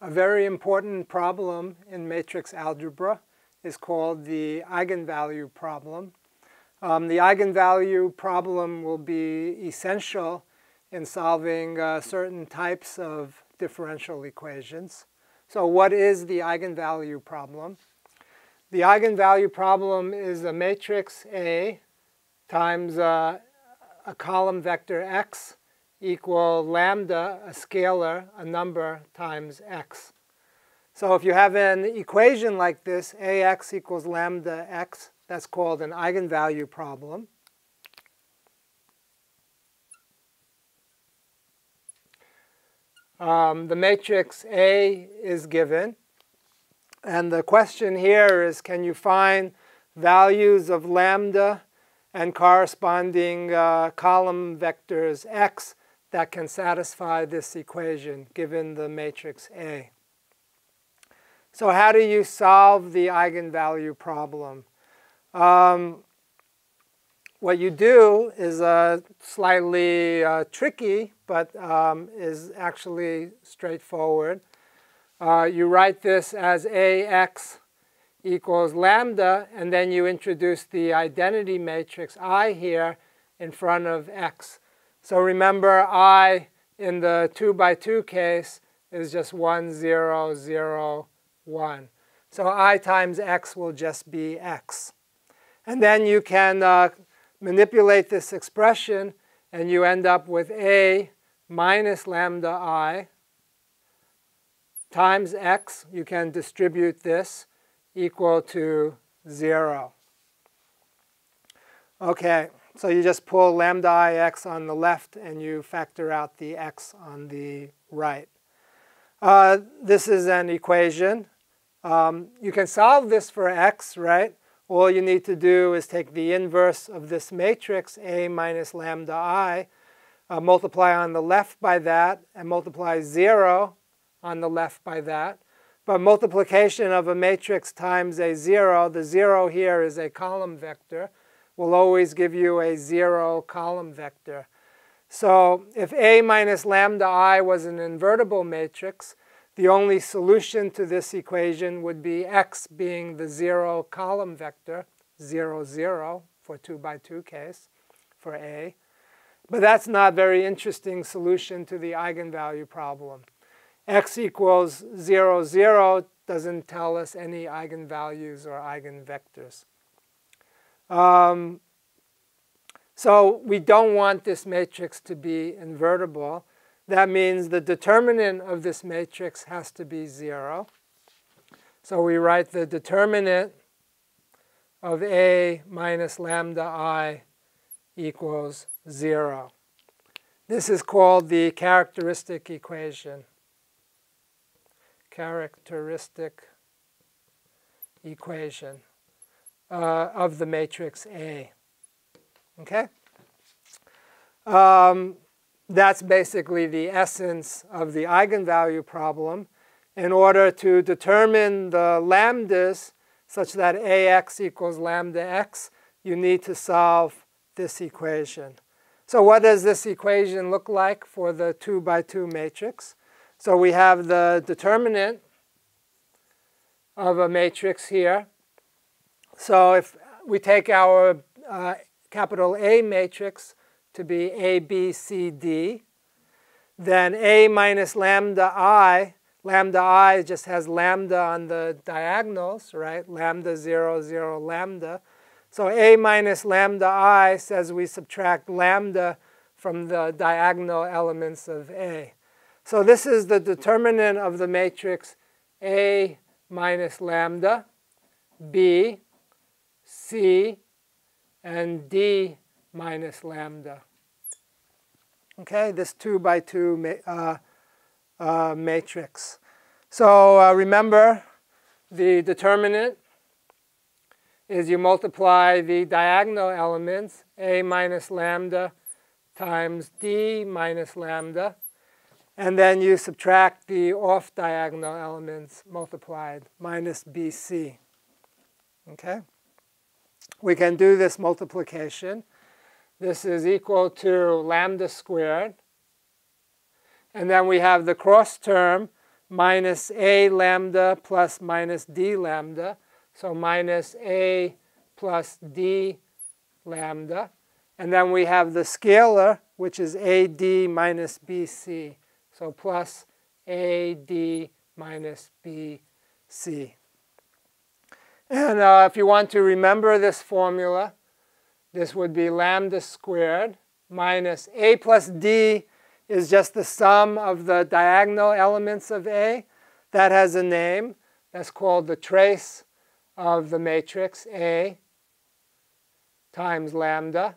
a very important problem in matrix algebra is called the eigenvalue problem. Um, the eigenvalue problem will be essential in solving uh, certain types of differential equations. So what is the eigenvalue problem? The eigenvalue problem is a matrix A times uh, a column vector x equal lambda, a scalar, a number, times x. So if you have an equation like this, ax equals lambda x, that's called an eigenvalue problem. Um, the matrix A is given. And the question here is, can you find values of lambda and corresponding uh, column vectors x that can satisfy this equation given the matrix A. So how do you solve the eigenvalue problem? Um, what you do is uh, slightly uh, tricky, but um, is actually straightforward. Uh, you write this as ax equals lambda, and then you introduce the identity matrix I here in front of x. So remember, I in the 2 by 2 case is just 1, 0, 0, 1. So I times x will just be x. And then you can uh, manipulate this expression, and you end up with a minus lambda i times x. You can distribute this equal to 0. Okay, so you just pull lambda ix on the left and you factor out the x on the right. Uh, this is an equation. Um, you can solve this for x, right? All you need to do is take the inverse of this matrix, A minus lambda i, uh, multiply on the left by that, and multiply 0 on the left by that. But multiplication of a matrix times a 0, the 0 here is a column vector will always give you a zero column vector. So if A minus lambda i was an invertible matrix, the only solution to this equation would be x being the zero column vector, 0, 0 for 2 by 2 case for A. But that's not a very interesting solution to the eigenvalue problem. x equals 0, 0 doesn't tell us any eigenvalues or eigenvectors. Um, so we don't want this matrix to be invertible. That means the determinant of this matrix has to be 0. So we write the determinant of A minus lambda i equals 0. This is called the characteristic equation. Characteristic equation uh, of the matrix A. Okay? Um, that's basically the essence of the eigenvalue problem. In order to determine the lambdas such that ax equals lambda x, you need to solve this equation. So what does this equation look like for the 2 by 2 matrix? So we have the determinant of a matrix here. So if we take our uh, capital A matrix to be A, B, C, D, then A minus lambda I, lambda I just has lambda on the diagonals, right? Lambda 0, 0, lambda. So A minus lambda I says we subtract lambda from the diagonal elements of A. So this is the determinant of the matrix A minus lambda, B C and D minus lambda. Okay, this 2 by 2 uh, uh, matrix. So uh, remember, the determinant is you multiply the diagonal elements, A minus lambda times D minus lambda, and then you subtract the off diagonal elements multiplied, minus BC. Okay? We can do this multiplication. This is equal to lambda squared. And then we have the cross term. minus a lambda plus minus d lambda. So minus a plus d lambda. And then we have the scalar, which is AD minus BC. So plus AD minus BC. And uh, if you want to remember this formula, this would be lambda squared minus A plus D is just the sum of the diagonal elements of A. That has a name. That's called the trace of the matrix A times lambda.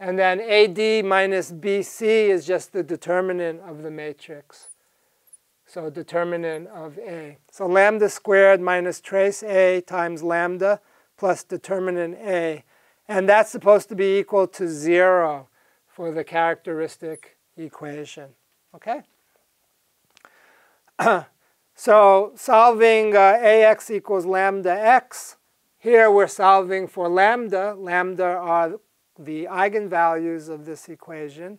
And then AD minus BC is just the determinant of the matrix. So determinant of A. So lambda squared minus trace A times lambda plus determinant A. And that's supposed to be equal to 0 for the characteristic equation. Okay? so solving uh, ax equals lambda x, here we're solving for lambda. Lambda are the eigenvalues of this equation.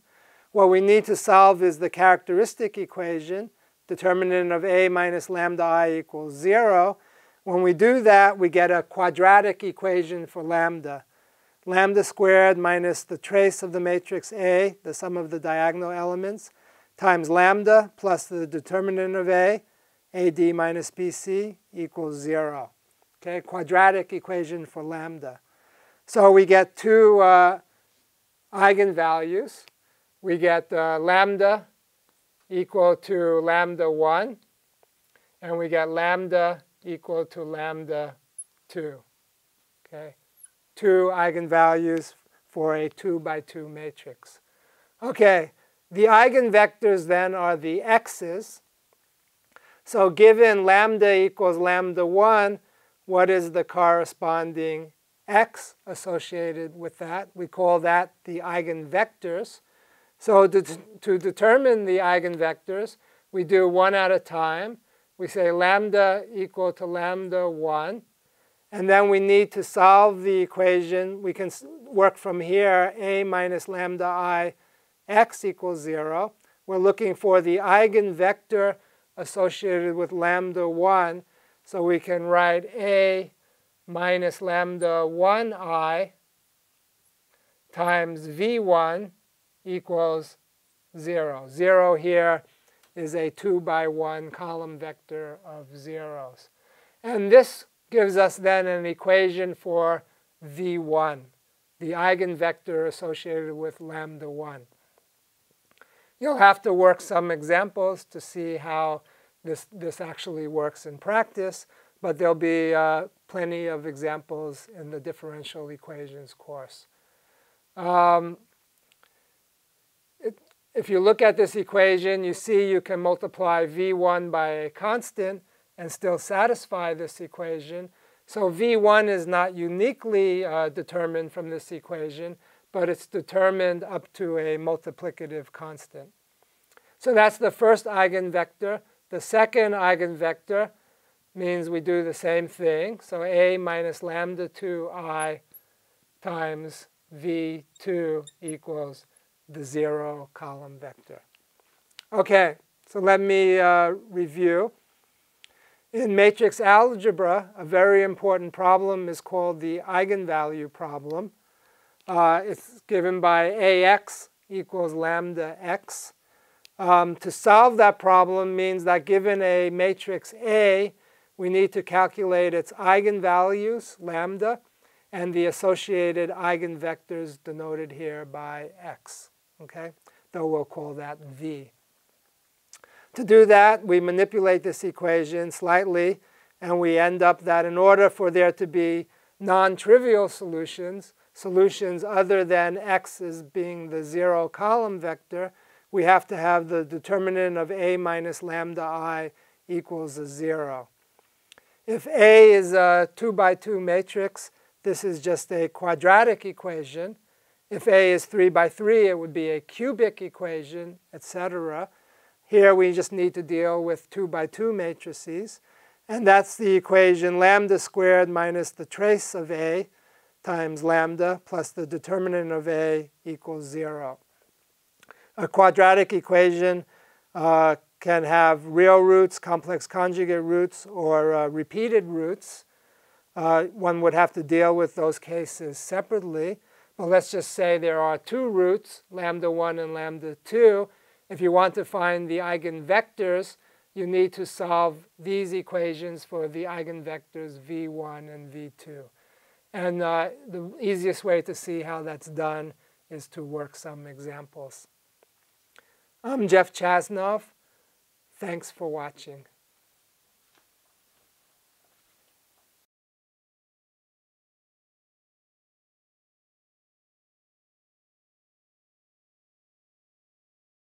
What we need to solve is the characteristic equation, determinant of a minus lambda i equals 0. When we do that, we get a quadratic equation for lambda lambda squared minus the trace of the matrix A, the sum of the diagonal elements, times lambda plus the determinant of A, AD minus BC equals 0. Okay, quadratic equation for lambda. So we get two uh, eigenvalues. We get uh, lambda equal to lambda 1, and we get lambda equal to lambda 2. Okay two eigenvalues for a 2 by 2 matrix. Okay, the eigenvectors then are the x's. So given lambda equals lambda 1, what is the corresponding x associated with that? We call that the eigenvectors. So to, to determine the eigenvectors, we do one at a time. We say lambda equal to lambda 1. And then we need to solve the equation. We can work from here, a minus lambda i x equals 0. We're looking for the eigenvector associated with lambda 1. So we can write a minus lambda 1i times v1 equals 0. 0 here is a 2 by 1 column vector of zeros. And this gives us then an equation for V1, the eigenvector associated with lambda 1. You'll have to work some examples to see how this, this actually works in practice, but there'll be uh, plenty of examples in the differential equations course. Um, if you look at this equation, you see you can multiply V1 by a constant, and still satisfy this equation. So V1 is not uniquely uh, determined from this equation, but it's determined up to a multiplicative constant. So that's the first eigenvector. The second eigenvector means we do the same thing. So A minus lambda 2i times V2 equals the zero column vector. Okay, so let me uh, review. In matrix algebra, a very important problem is called the eigenvalue problem. Uh, it's given by ax equals lambda x. Um, to solve that problem means that given a matrix A, we need to calculate its eigenvalues, lambda, and the associated eigenvectors denoted here by x. Okay, though we'll call that v. To do that, we manipulate this equation slightly, and we end up that in order for there to be non-trivial solutions, solutions other than x as being the zero column vector, we have to have the determinant of a minus lambda i equals a zero. If A is a 2 by 2 matrix, this is just a quadratic equation. If A is 3 by 3, it would be a cubic equation, etc. Here we just need to deal with 2 by 2 matrices. And that's the equation lambda squared minus the trace of A times lambda plus the determinant of A equals 0. A quadratic equation uh, can have real roots, complex conjugate roots, or uh, repeated roots. Uh, one would have to deal with those cases separately. But let's just say there are two roots, lambda 1 and lambda 2. If you want to find the eigenvectors, you need to solve these equations for the eigenvectors v1 and v2. And uh, the easiest way to see how that's done is to work some examples. I'm Jeff Chasnov. Thanks for watching.